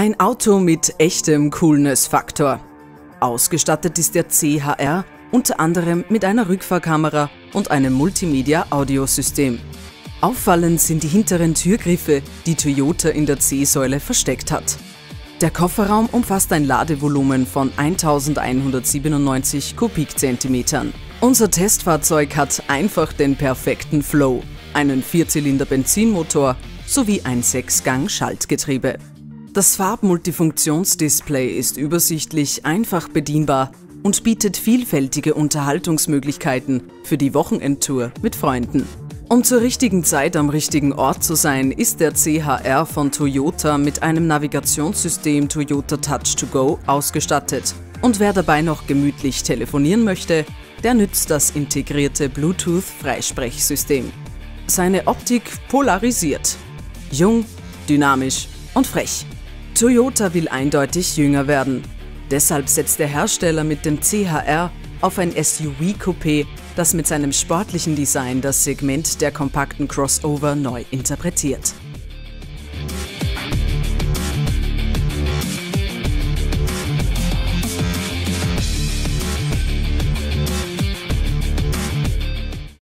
Ein Auto mit echtem Coolness-Faktor. Ausgestattet ist der CHR unter anderem mit einer Rückfahrkamera und einem Multimedia-Audiosystem. Auffallend sind die hinteren Türgriffe, die Toyota in der C-Säule versteckt hat. Der Kofferraum umfasst ein Ladevolumen von 1197 Kubikzentimetern. Unser Testfahrzeug hat einfach den perfekten Flow, einen Vierzylinder-Benzinmotor sowie ein Sechsgang-Schaltgetriebe. Das Farbmultifunktionsdisplay ist übersichtlich, einfach bedienbar und bietet vielfältige Unterhaltungsmöglichkeiten für die Wochenendtour mit Freunden. Um zur richtigen Zeit am richtigen Ort zu sein, ist der CHR von Toyota mit einem Navigationssystem Toyota Touch 2 Go ausgestattet. Und wer dabei noch gemütlich telefonieren möchte, der nützt das integrierte Bluetooth-Freisprechsystem. Seine Optik polarisiert. Jung, dynamisch und frech. Toyota will eindeutig jünger werden. Deshalb setzt der Hersteller mit dem CHR auf ein SUV-Coupé, das mit seinem sportlichen Design das Segment der kompakten Crossover neu interpretiert.